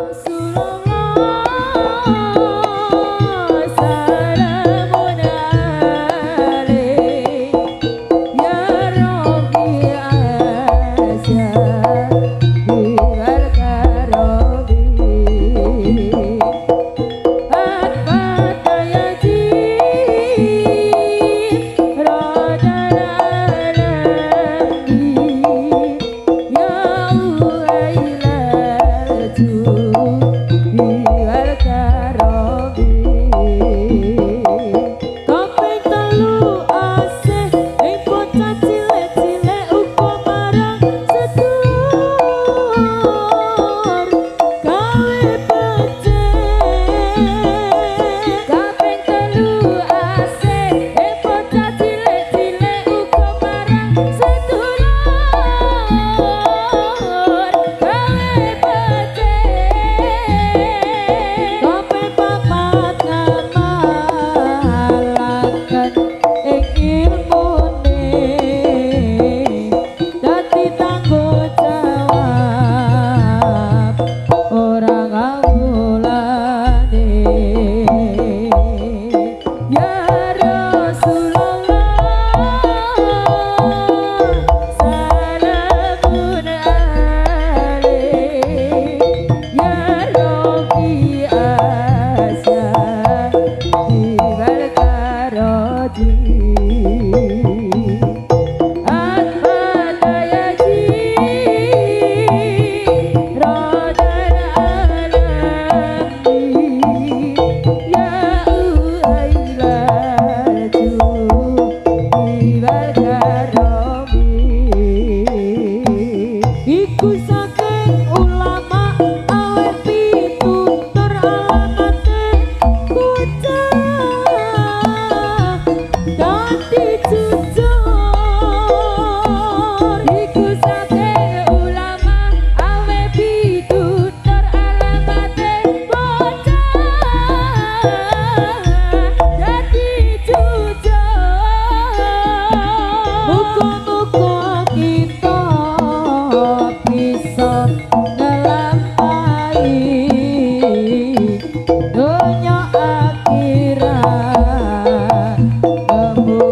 So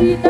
Dadi